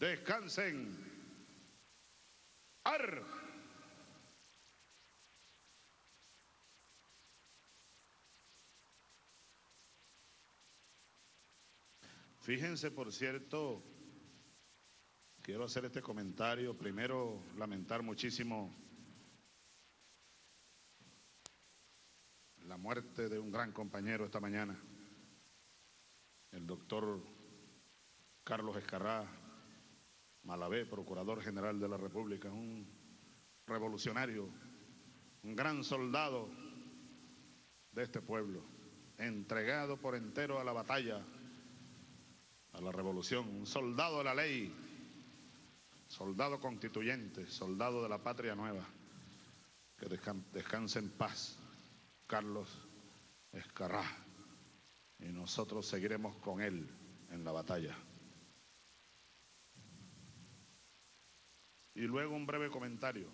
Descansen. Ar. Fíjense, por cierto, quiero hacer este comentario. Primero, lamentar muchísimo la muerte de un gran compañero esta mañana, el doctor Carlos Escarrá Malavé, Procurador General de la República, un revolucionario, un gran soldado de este pueblo, entregado por entero a la batalla a la revolución, un soldado de la ley, soldado constituyente, soldado de la patria nueva. Que descanse en paz, Carlos Escarrá. Y nosotros seguiremos con él en la batalla. Y luego un breve comentario.